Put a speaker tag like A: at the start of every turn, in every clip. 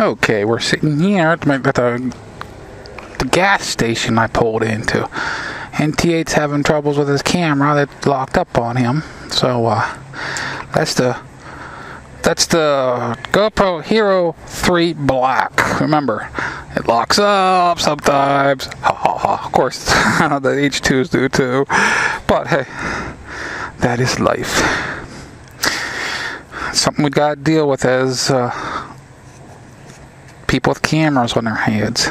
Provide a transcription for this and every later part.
A: Okay, we're sitting here at, my, at the, the gas station I pulled into. NT8's having troubles with his camera that locked up on him. So, uh, that's the that's the GoPro Hero 3 Black. Remember, it locks up sometimes. Ha ha ha. Of course, I know the H2s do too. But hey, that is life. Something we gotta deal with as uh, people with cameras on their heads.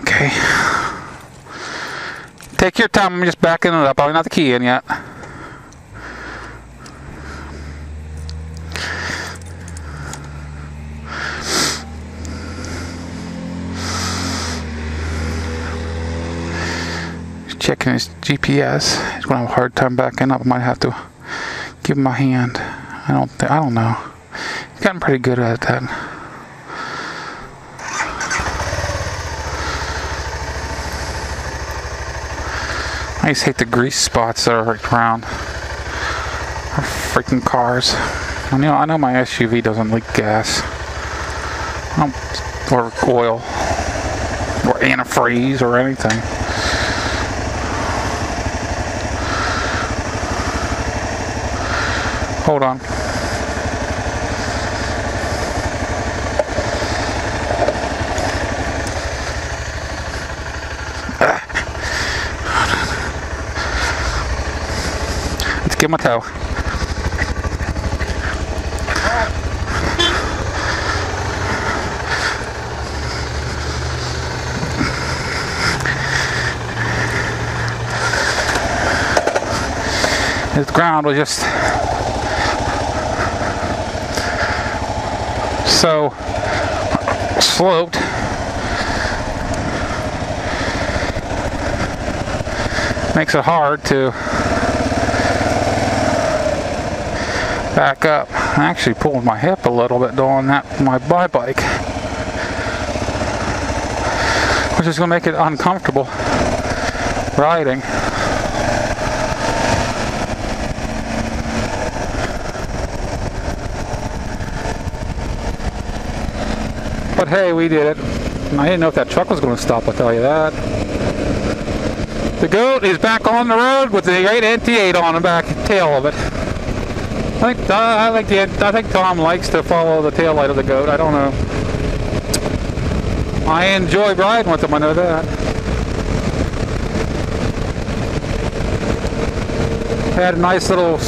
A: Okay. Take your time. I'm just backing it up. I'm not the key in yet. Checking his GPS. He's gonna have a hard time backing up. I might have to give him a hand. I don't. Th- I don't know. He's gotten pretty good at that. I just hate the grease spots that are around our freaking cars. I know I know my SUV doesn't leak gas. Or oil. Or antifreeze or anything. Hold on. Let's give him a tow. His ground was just so sloped. Makes it hard to back up. I actually pulled my hip a little bit doing that my my bike, which is going to make it uncomfortable riding. But hey, we did it. I didn't know if that truck was going to stop, I'll tell you that. The goat is back on the road with the great NT8 on the back tail of it. I think I like the I think Tom likes to follow the tail light of the goat. I don't know. I enjoy riding with him. I know that. Had a nice little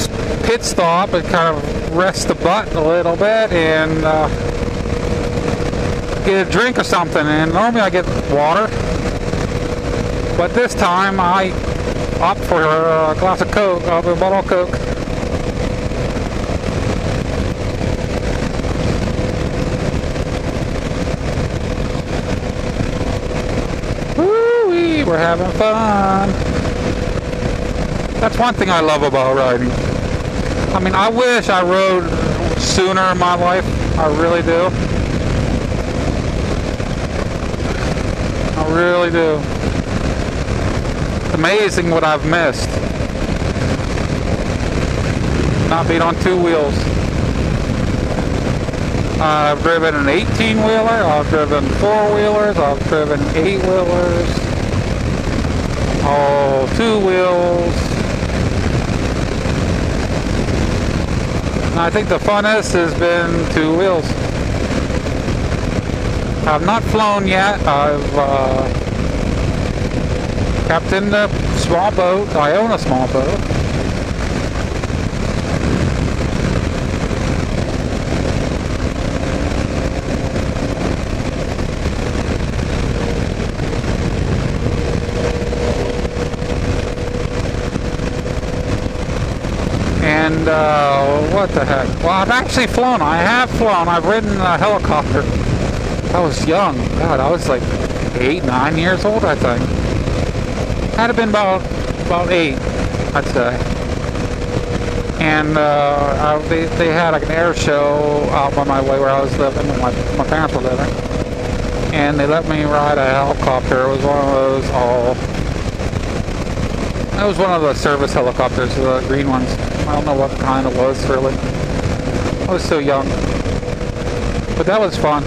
A: pit stop and kind of rest the butt a little bit and uh, get a drink or something. And normally I get water, but this time I opt for a glass of Coke, a bottle of Coke. Woo-wee, we're having fun. That's one thing I love about riding. I mean, I wish I rode sooner in my life. I really do. Really do. It's amazing what I've missed. Not being on two wheels. I've driven an 18 wheeler, I've driven four wheelers, I've driven eight wheelers, all oh, two wheels. And I think the funnest has been two wheels. I've not flown yet. I've uh, captained a small boat. I own a small boat. And uh, what the heck? Well, I've actually flown. I have flown. I've ridden a helicopter. I was young. God, I was like eight, nine years old, I think. Had have been about about eight, I'd say. and uh, I, they, they had like an air show out by my way where I was living, my, my parents were living, and they let me ride a helicopter. It was one of those all. It was one of the service helicopters, the green ones. I don't know what kind it was really. I was so young, but that was fun,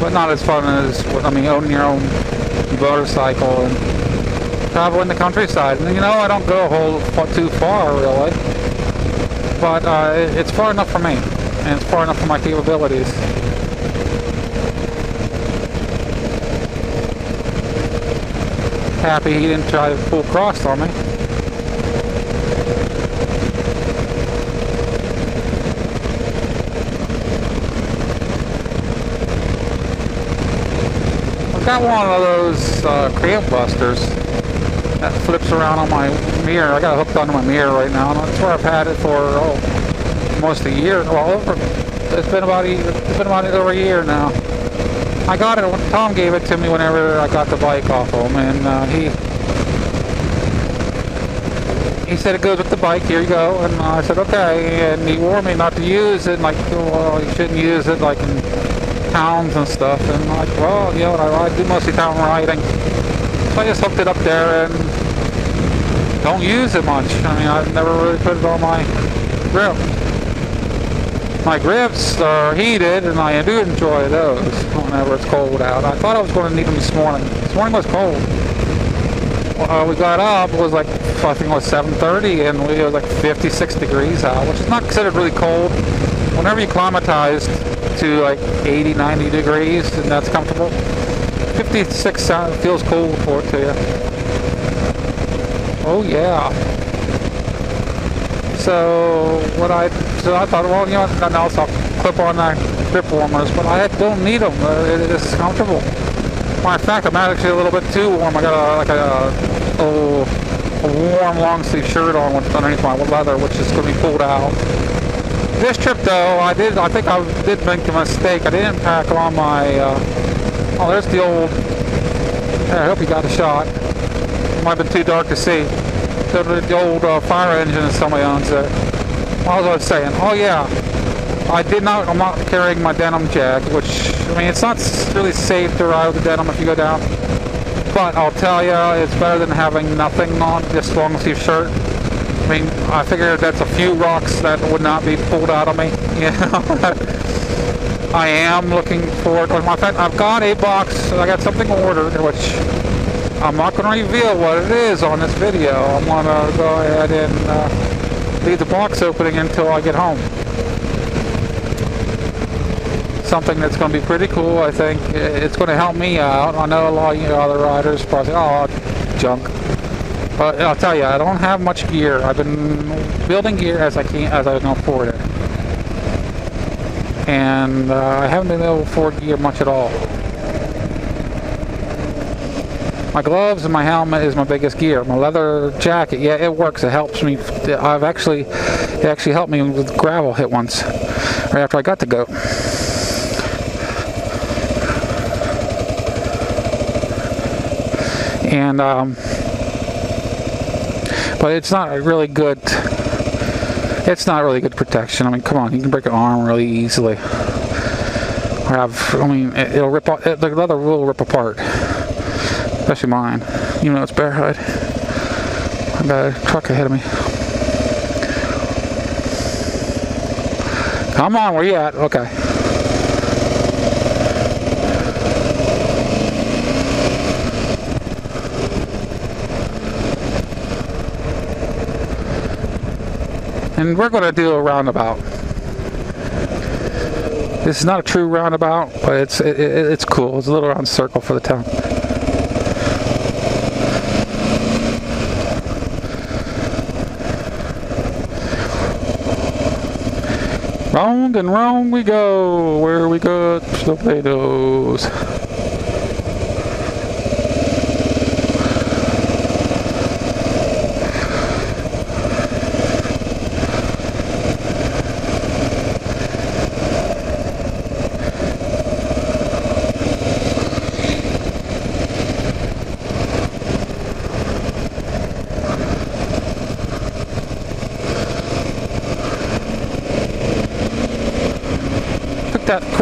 A: but not as fun as I mean owning your own motorcycle and traveling the countryside. And you know, I don't go a whole too far really but uh, it's far enough for me, and it's far enough for my capabilities. Happy he didn't try to full cross on me. Got one of those uh, cramp busters that flips around on my mirror. I got it hooked onto my mirror right now, and that's where I've had it for oh, almost a year. Well, over it's been about a, it's been about over a year now. I got it. Tom gave it to me whenever I got the bike off him, and uh, he he said it goes with the bike. Here you go, and I said okay. And he warned me not to use it. Like, well, you shouldn't use it like towns and stuff. And like, well, you know, I, I do mostly town riding. So I just hooked it up there and don't use it much. I mean, I've never really put it on my grip. My grips are heated and I do enjoy those whenever it's cold out. I thought I was going to need them this morning. This morning was cold. Uh, we got up, it was like, I think it was 7.30 and it was like 56 degrees out, which is not considered really cold. Whenever you climatize to like 80, 90 degrees and that's comfortable, 56 sound, feels cool for it to you. Oh yeah. So what I so I thought, well, you know, nothing. I'll clip on my grip warmers, but I don't need them. Uh, it, it's comfortable. Of fact, I'm actually a little bit too warm. I got a like a, a, a warm long sleeve shirt on underneath my leather, which is going to be pulled out. This trip, though, I did. I think I did make a mistake. I didn't pack on my. Uh, Oh, there's the old... I hope you got a shot. Might have been too dark to see. The, the old uh, fire engine that somebody owns there. What was I saying? Oh, yeah. I did not... I'm not carrying my denim jacket, which... I mean, it's not really safe to ride with the denim if you go down. But I'll tell you, it's better than having nothing on, just long sleeve shirt. I mean, I figure that's a few rocks that would not be pulled out of me. I am looking forward. In fact, I've got a box. I got something ordered, which I'm not going to reveal what it is on this video. I'm going to go ahead and uh, leave the box opening until I get home. Something that's going to be pretty cool, I think. It's going to help me out. I know a lot of you other riders probably oh, junk. But I'll tell you, I don't have much gear. I've been building gear as I can, as I can afford it and uh, I haven't been able to afford gear much at all. My gloves and my helmet is my biggest gear. My leather jacket, yeah, it works. It helps me. I've actually, it actually helped me with gravel hit once, right after I got the goat. And um, but it's not a really good it's not really good protection. I mean, come on, you can break an arm really easily. Or have, I mean, it, will rip off, it, the leather will rip apart. Especially mine, even though it's bare hide. I got a truck ahead of me. Come on, where you at? Okay. And we're going to do a roundabout. This is not a true roundabout, but it's it, it, it's cool. It's a little round circle for the town. Round and round we go, where we got potatoes.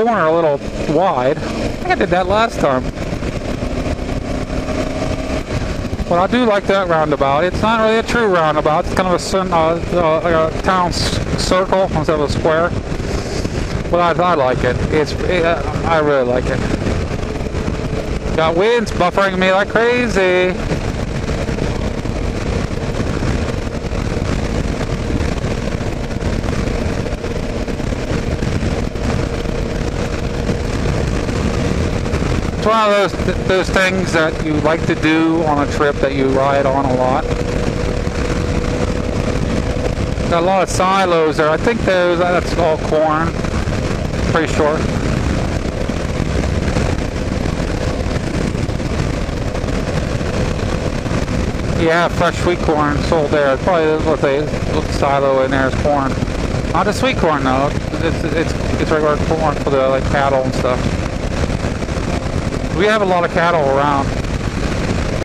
A: Corner a little wide. I think I did that last time. But I do like that roundabout. It's not really a true roundabout. It's kind of a, uh, uh, a town circle instead of a square. But I, I like it. It's it, uh, I really like it. Got winds buffering me like crazy. One of those th- those things that you like to do on a trip that you ride on a lot. Got a lot of silos there. I think those that's all corn. Pretty sure. Yeah, fresh sweet corn sold there. Probably what they silo in there is corn. Not the sweet corn though. It's it's it's regular corn for the like cattle and stuff. We have a lot of cattle around.